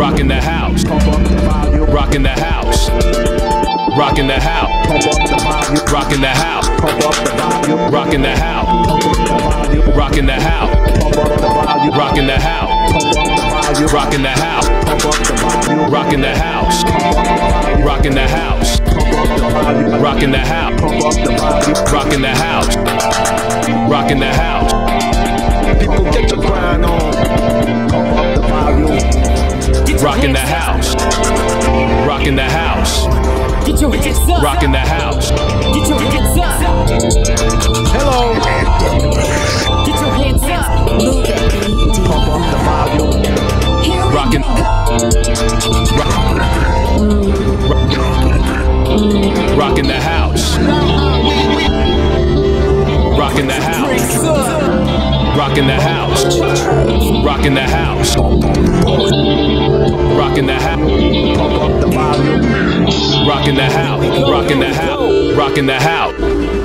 Rocking the house. Rockin' the house. Rocking the house. The. Rockin' house. The. Rockin' house. The. Rockin' house. The. Rockin' house. The. Rockin' house. The. Rockin' house. The house. The house. Rocking the house. Rocking the house. People get the grind on. Pump up the volume. Rocking the house. Rocking the house. Get your hands up. Rocking the house. Get your hands up. Hello. Get your hands up. Pump up the volume. Rocking. house. Rocking the house. Rocking the house. Rocking the house. Rocking the house. Rocking the house. Rocking the house. Rocking the house.